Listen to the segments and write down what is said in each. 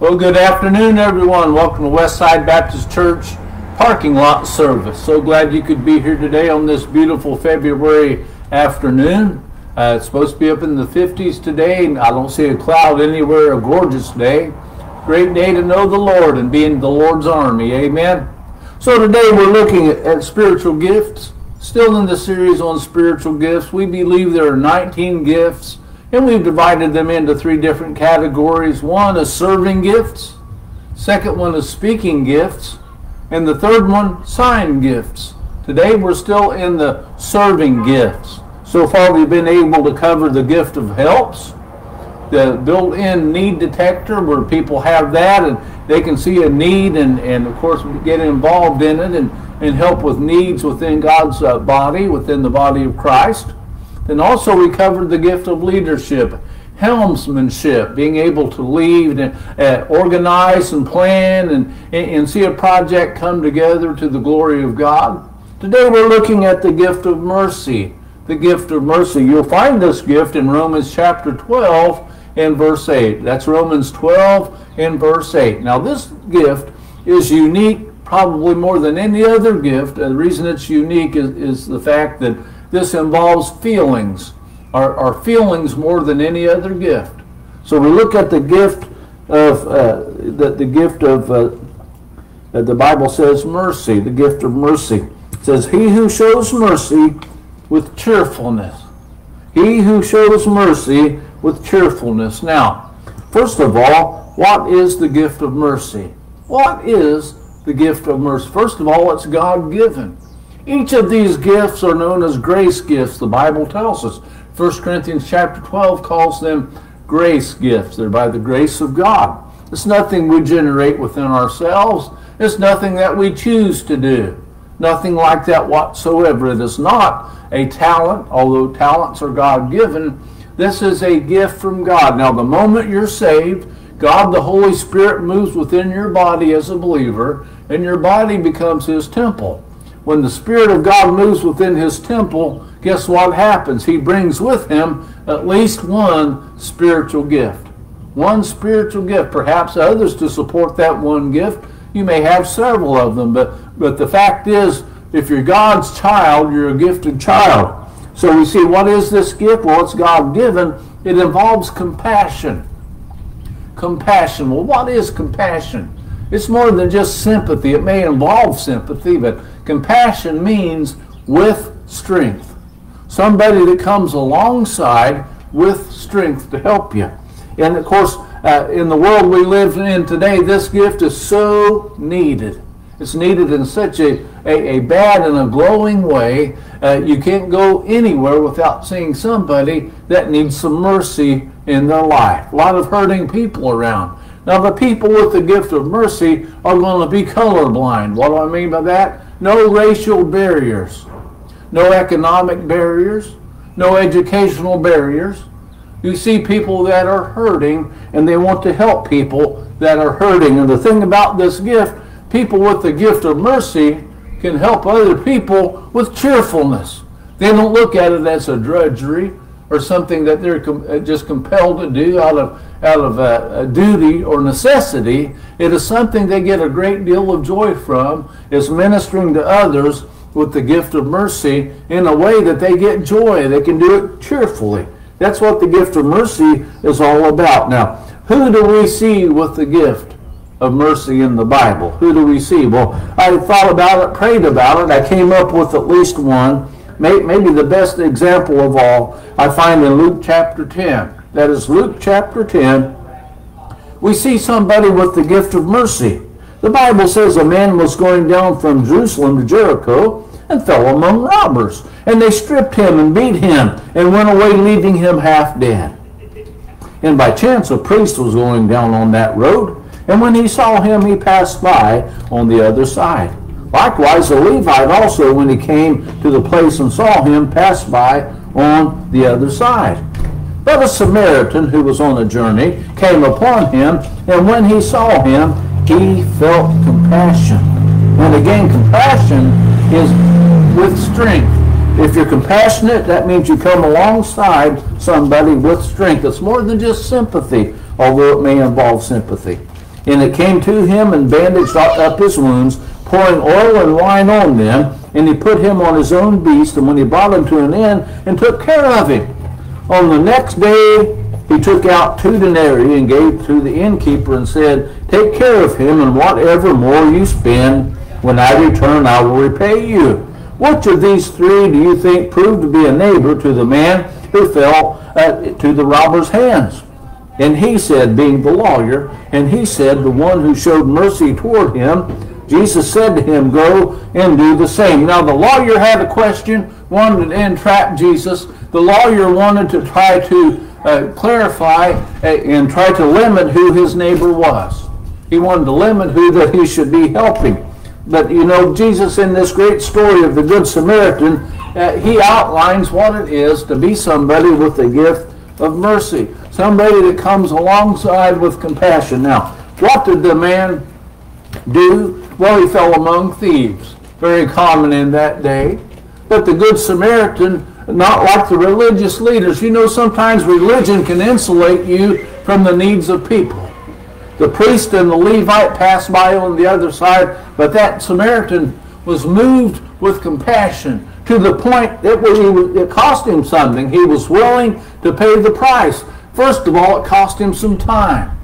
Well, good afternoon, everyone. Welcome to Westside Baptist Church parking lot service. So glad you could be here today on this beautiful February afternoon. Uh, it's supposed to be up in the 50s today, and I don't see a cloud anywhere. A gorgeous day. Great day to know the Lord and be in the Lord's army. Amen. So today we're looking at spiritual gifts. Still in the series on spiritual gifts, we believe there are 19 gifts and we've divided them into three different categories. One is serving gifts, second one is speaking gifts, and the third one, sign gifts. Today we're still in the serving gifts. So far we've been able to cover the gift of helps, the built-in need detector where people have that and they can see a need and, and of course get involved in it and, and help with needs within God's uh, body, within the body of Christ. Then also we covered the gift of leadership, helmsmanship, being able to lead and uh, organize and plan and, and see a project come together to the glory of God. Today we're looking at the gift of mercy. The gift of mercy. You'll find this gift in Romans chapter 12 and verse 8. That's Romans 12 and verse 8. Now this gift is unique probably more than any other gift. The reason it's unique is, is the fact that this involves feelings, our, our feelings more than any other gift. So we look at the gift of uh, the, the gift of uh, the Bible says mercy, the gift of mercy. It says, He who shows mercy with cheerfulness. He who shows mercy with cheerfulness. Now, first of all, what is the gift of mercy? What is the gift of mercy? First of all, it's God given. Each of these gifts are known as grace gifts, the Bible tells us. 1 Corinthians chapter 12 calls them grace gifts. They're by the grace of God. It's nothing we generate within ourselves. It's nothing that we choose to do. Nothing like that whatsoever. It is not a talent, although talents are God given. This is a gift from God. Now, the moment you're saved, God, the Holy Spirit, moves within your body as a believer, and your body becomes His temple when the Spirit of God moves within his temple, guess what happens? He brings with him at least one spiritual gift. One spiritual gift, perhaps others to support that one gift. You may have several of them, but, but the fact is, if you're God's child, you're a gifted child. So we see what is this gift? Well, it's God given. It involves compassion. Compassion. Well, what is compassion? It's more than just sympathy. It may involve sympathy, but compassion means with strength. Somebody that comes alongside with strength to help you. And of course, uh, in the world we live in today, this gift is so needed. It's needed in such a, a, a bad and a glowing way. Uh, you can't go anywhere without seeing somebody that needs some mercy in their life. A lot of hurting people around. Now, the people with the gift of mercy are going to be colorblind. What do I mean by that? No racial barriers, no economic barriers, no educational barriers. You see people that are hurting and they want to help people that are hurting. And the thing about this gift, people with the gift of mercy can help other people with cheerfulness. They don't look at it as a drudgery or something that they're com- uh, just compelled to do out of out of uh, duty or necessity. It is something they get a great deal of joy from. Is ministering to others with the gift of mercy in a way that they get joy. They can do it cheerfully. That's what the gift of mercy is all about. Now, who do we see with the gift of mercy in the Bible? Who do we see? Well, I thought about it, prayed about it. I came up with at least one maybe the best example of all I find in Luke chapter 10. That is Luke chapter 10. We see somebody with the gift of mercy. The Bible says a man was going down from Jerusalem to Jericho and fell among robbers. And they stripped him and beat him and went away, leaving him half dead. And by chance a priest was going down on that road, and when he saw him, he passed by on the other side. Likewise, the Levite also, when he came to the place and saw him, passed by on the other side. But a Samaritan who was on a journey came upon him, and when he saw him, he felt compassion. And again, compassion is with strength. If you're compassionate, that means you come alongside somebody with strength. It's more than just sympathy, although it may involve sympathy. And it came to him and bandaged up his wounds, pouring oil and wine on them. And he put him on his own beast, and when he brought him to an inn, and took care of him. On the next day he took out two denarii and gave to the innkeeper and said, Take care of him, and whatever more you spend, when I return, I will repay you. Which of these three do you think proved to be a neighbor to the man who fell uh, to the robber's hands? And he said, being the lawyer, and he said, the one who showed mercy toward him, Jesus said to him, Go and do the same. Now, the lawyer had a question, wanted to entrap Jesus. The lawyer wanted to try to uh, clarify uh, and try to limit who his neighbor was. He wanted to limit who that he should be helping. But you know, Jesus in this great story of the Good Samaritan, uh, he outlines what it is to be somebody with the gift of mercy, somebody that comes alongside with compassion. Now, what did the man do? Well, he fell among thieves, very common in that day. But the Good Samaritan, not like the religious leaders, you know, sometimes religion can insulate you from the needs of people. The priest and the Levite passed by on the other side, but that Samaritan was moved with compassion to the point that it cost him something. He was willing to pay the price. First of all, it cost him some time.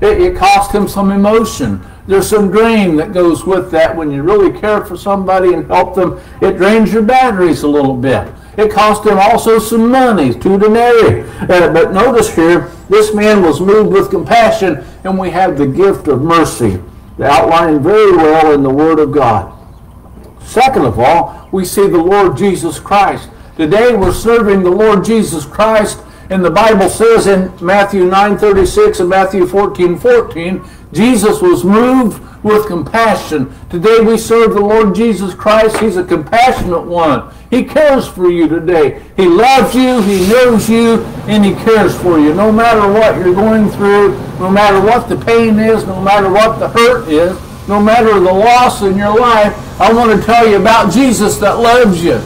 It, it cost him some emotion. There's some drain that goes with that when you really care for somebody and help them. It drains your batteries a little bit. It cost him also some money, two denarii. Uh, but notice here, this man was moved with compassion, and we have the gift of mercy, outlined very well in the Word of God. Second of all, we see the Lord Jesus Christ. Today we're serving the Lord Jesus Christ, and the Bible says in Matthew 9:36 and Matthew 14:14, Jesus was moved with compassion. Today we serve the Lord Jesus Christ. He's a compassionate one. He cares for you today. He loves you, He knows you, and He cares for you. No matter what you're going through, no matter what the pain is, no matter what the hurt is, no matter the loss in your life, I want to tell you about Jesus that loves you,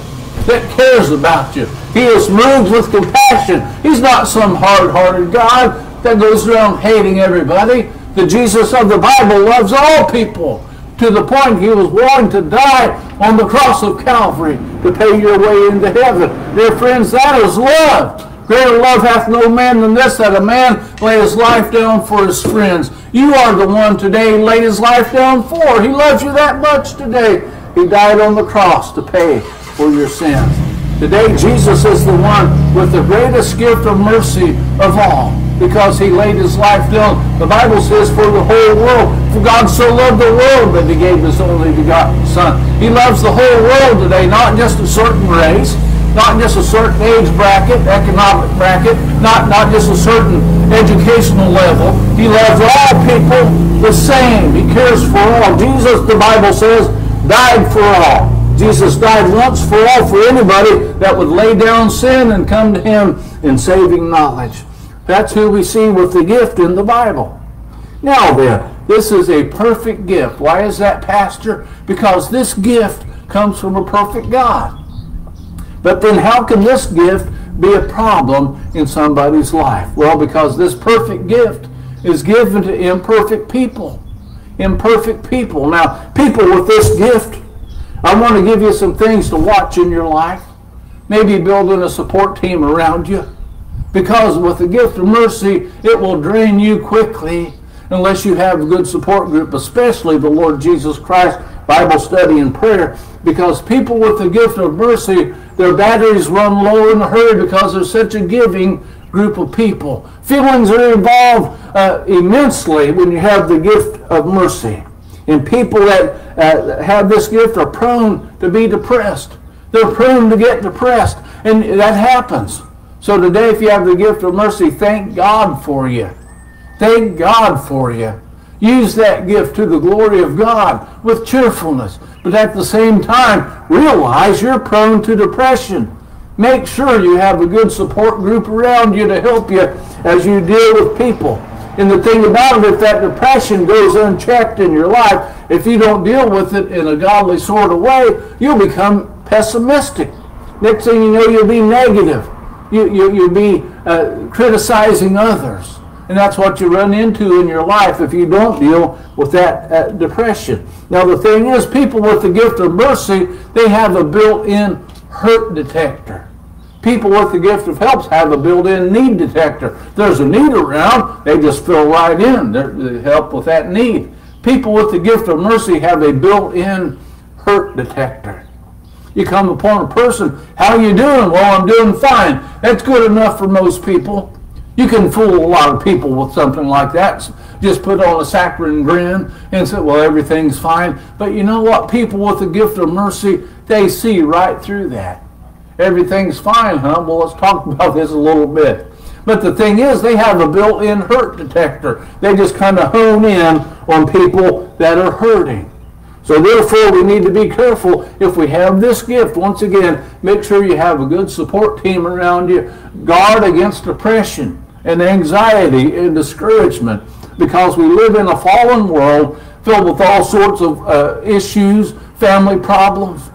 that cares about you. He is moved with compassion. He's not some hard-hearted God that goes around hating everybody. The Jesus of the Bible loves all people to the point he was willing to die on the cross of Calvary to pay your way into heaven. Dear friends, that is love. Greater love hath no man than this, that a man lay his life down for his friends. You are the one today he laid his life down for. He loves you that much today. He died on the cross to pay for your sins. Today, Jesus is the one with the greatest gift of mercy of all because he laid his life down. The Bible says for the whole world. For God so loved the world that he gave his only begotten Son. He loves the whole world today, not just a certain race, not just a certain age bracket, economic bracket, not, not just a certain educational level. He loves all people the same. He cares for all. Jesus, the Bible says, died for all. Jesus died once for all for anybody that would lay down sin and come to him in saving knowledge. That's who we see with the gift in the Bible. Now then, this is a perfect gift. Why is that, Pastor? Because this gift comes from a perfect God. But then how can this gift be a problem in somebody's life? Well, because this perfect gift is given to imperfect people. Imperfect people. Now, people with this gift, I want to give you some things to watch in your life. Maybe building a support team around you because with the gift of mercy, it will drain you quickly unless you have a good support group, especially the Lord Jesus Christ Bible study and prayer. Because people with the gift of mercy, their batteries run low in a hurry because there's such a giving group of people. Feelings are involved uh, immensely when you have the gift of mercy. And people that uh, have this gift are prone to be depressed. They're prone to get depressed. And that happens. So today, if you have the gift of mercy, thank God for you. Thank God for you. Use that gift to the glory of God with cheerfulness. But at the same time, realize you're prone to depression. Make sure you have a good support group around you to help you as you deal with people. And the thing about it, if that depression goes unchecked in your life, if you don't deal with it in a godly sort of way, you'll become pessimistic. Next thing you know, you'll be negative you, you, you'll be uh, criticizing others. And that's what you run into in your life if you don't deal with that uh, depression. Now, the thing is, people with the gift of mercy, they have a built in hurt detector. People with the gift of helps have a built-in need detector. There's a need around, they just fill right in. They help with that need. People with the gift of mercy have a built-in hurt detector. You come upon a person, how you doing? Well, I'm doing fine. That's good enough for most people. You can fool a lot of people with something like that. Just put on a saccharine grin and say, well, everything's fine. But you know what? People with the gift of mercy, they see right through that. Everything's fine, huh? Well, let's talk about this a little bit. But the thing is, they have a built in hurt detector. They just kind of hone in on people that are hurting. So, therefore, we need to be careful if we have this gift. Once again, make sure you have a good support team around you. Guard against depression and anxiety and discouragement because we live in a fallen world filled with all sorts of uh, issues, family problems,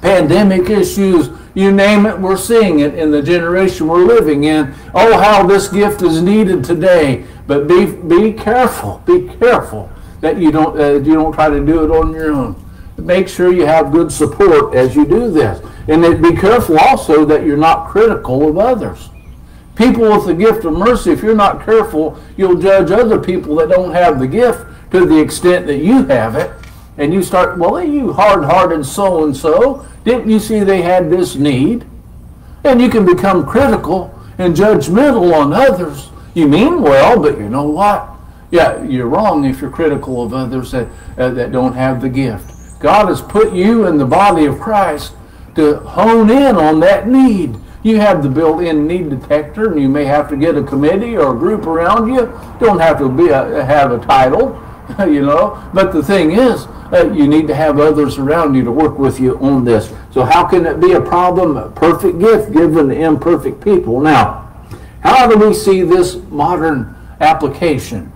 pandemic issues, you name it, we're seeing it in the generation we're living in. Oh, how this gift is needed today. But be, be careful, be careful that you don't, uh, you don't try to do it on your own. Make sure you have good support as you do this. And be careful also that you're not critical of others. People with the gift of mercy, if you're not careful, you'll judge other people that don't have the gift to the extent that you have it and you start, well, you hard-hearted so-and-so, didn't you see they had this need? And you can become critical and judgmental on others. You mean well, but you know what? Yeah, you're wrong if you're critical of others that, uh, that don't have the gift. God has put you in the body of Christ to hone in on that need. You have the built-in need detector, and you may have to get a committee or a group around you. Don't have to be a, have a title, you know. But the thing is, uh, you need to have others around you to work with you on this. So how can it be a problem? A perfect gift given to imperfect people. Now, how do we see this modern application?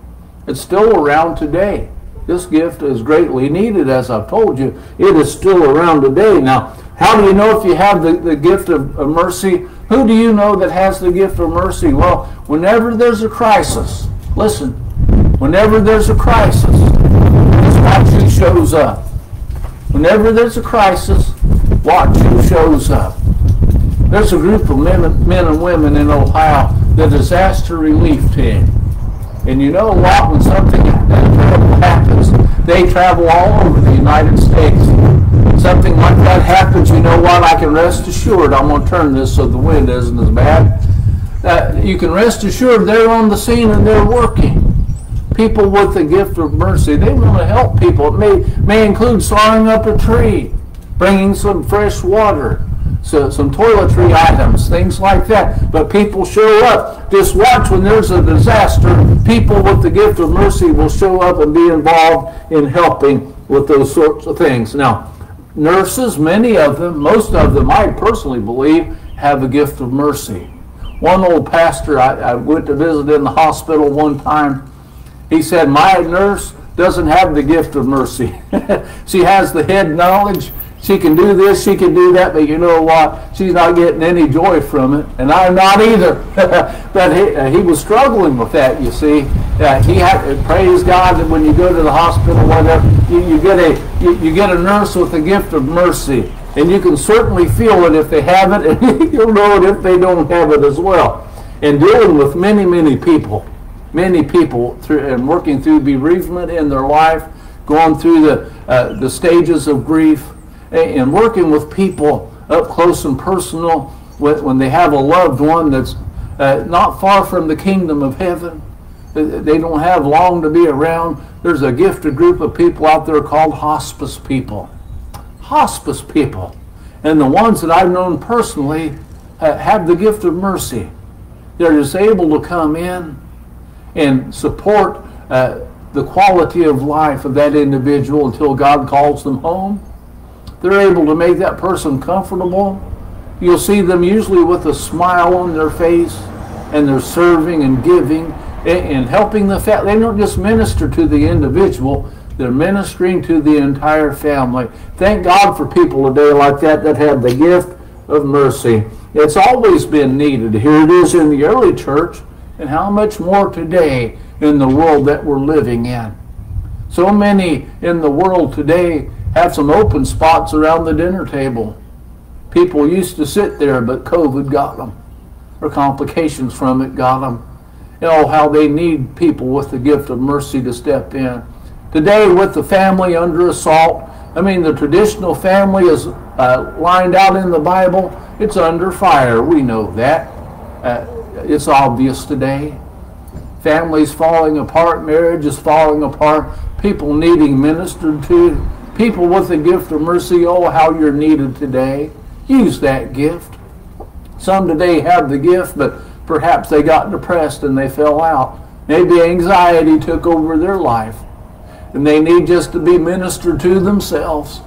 It's still around today. This gift is greatly needed, as I've told you. It is still around today. Now, how do you know if you have the, the gift of, of mercy? Who do you know that has the gift of mercy? Well, whenever there's a crisis, listen, whenever there's a crisis, watch who shows up. Whenever there's a crisis, watch who shows up. There's a group of men, men and women in Ohio, the disaster relief team. And you know what? When something happens, they travel all over the United States. Something like that happens, you know what? I can rest assured. I'm going to turn this so the wind isn't as bad. Uh, you can rest assured they're on the scene and they're working people with the gift of mercy. They want to help people. It may, may include sawing up a tree, bringing some fresh water, so, some toiletry items, things like that. But people show up. Just watch when there's a disaster, people with the gift of mercy will show up and be involved in helping with those sorts of things. Now, nurses, many of them, most of them, I personally believe, have a gift of mercy. One old pastor I, I went to visit in the hospital one time he said, My nurse doesn't have the gift of mercy. she has the head knowledge. She can do this, she can do that, but you know what? She's not getting any joy from it, and I'm not either. but he, uh, he was struggling with that, you see. Uh, he had, uh, praise God that when you go to the hospital, whatever, you, you get a you, you, get a nurse with the gift of mercy, and you can certainly feel it if they have it, and you'll know it if they don't have it as well. And dealing with many, many people, many people through and working through bereavement in their life, going through the uh, the stages of grief, and working with people up close and personal when they have a loved one that's uh, not far from the kingdom of heaven. They don't have long to be around. There's a gifted group of people out there called hospice people. Hospice people. And the ones that I've known personally uh, have the gift of mercy. They're just able to come in and support uh, the quality of life of that individual until God calls them home. They're able to make that person comfortable. You'll see them usually with a smile on their face, and they're serving and giving and helping the family. They don't just minister to the individual, they're ministering to the entire family. Thank God for people today like that that have the gift of mercy. It's always been needed. Here it is in the early church And how much more today in the world that we're living in. So many in the world today have some open spots around the dinner table. People used to sit there, but COVID got them, or complications from it got them. You know, how they need people with the gift of mercy to step in. Today, with the family under assault, I mean, the traditional family is uh, lined out in the Bible. It's under fire. We know that. Uh, it's obvious today. Families falling apart, marriages falling apart, people needing ministered to, people with the gift of mercy. Oh, how you're needed today. Use that gift. Some today have the gift, but perhaps they got depressed and they fell out. Maybe anxiety took over their life and they need just to be ministered to themselves.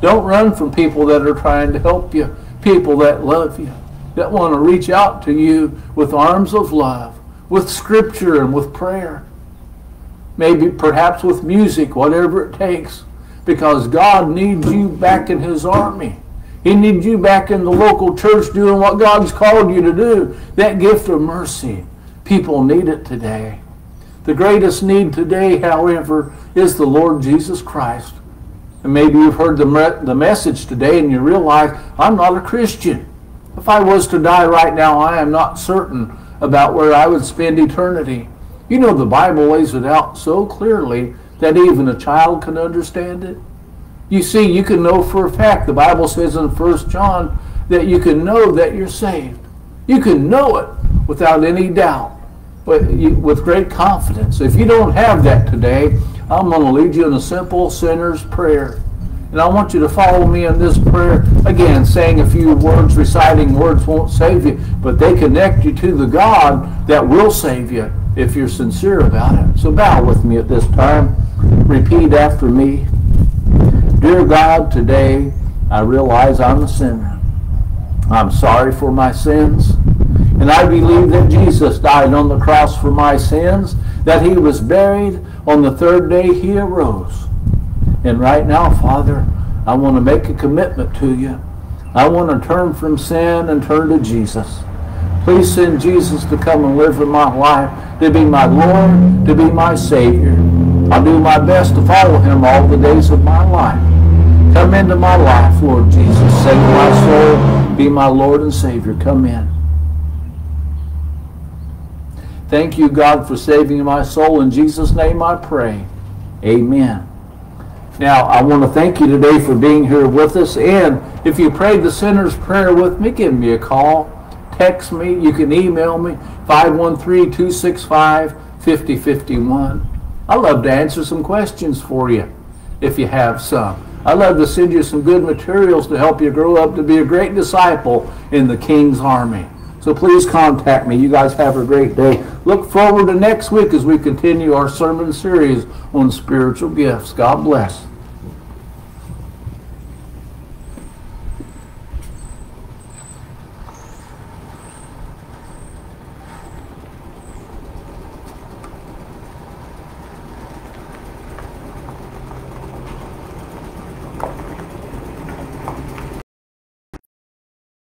Don't run from people that are trying to help you, people that love you, that want to reach out to you with arms of love, with scripture and with prayer. Maybe perhaps with music, whatever it takes, because God needs you back in His army. He needs you back in the local church doing what God's called you to do. That gift of mercy. People need it today. The greatest need today, however, is the Lord Jesus Christ. And maybe you've heard the, the message today and you realize, I'm not a Christian. If I was to die right now, I am not certain about where I would spend eternity. You know, the Bible lays it out so clearly that even a child can understand it. You see, you can know for a fact, the Bible says in 1 John, that you can know that you're saved. You can know it without any doubt but with great confidence. If you don't have that today, I'm going to lead you in a simple sinner's prayer. And I want you to follow me in this prayer. Again, saying a few words, reciting words won't save you, but they connect you to the God that will save you if you're sincere about it. So bow with me at this time. Repeat after me. Dear God, today I realize I'm a sinner. I'm sorry for my sins. And I believe that Jesus died on the cross for my sins, that he was buried, on the third day he arose. And right now, Father, I want to make a commitment to you. I want to turn from sin and turn to Jesus. Please send Jesus to come and live in my life, to be my Lord, to be my Savior. I'll do my best to follow him all the days of my life. Come into my life, Lord Jesus. Save my soul. Be my Lord and Savior. Come in. Thank you, God, for saving my soul. In Jesus' name I pray. Amen. Now, I want to thank you today for being here with us. And if you prayed the sinner's prayer with me, give me a call. Text me. You can email me, 513-265-5051. I love to answer some questions for you if you have some. I love to send you some good materials to help you grow up to be a great disciple in the King's Army. So please contact me. You guys have a great day. Look forward to next week as we continue our sermon series on spiritual gifts. God bless.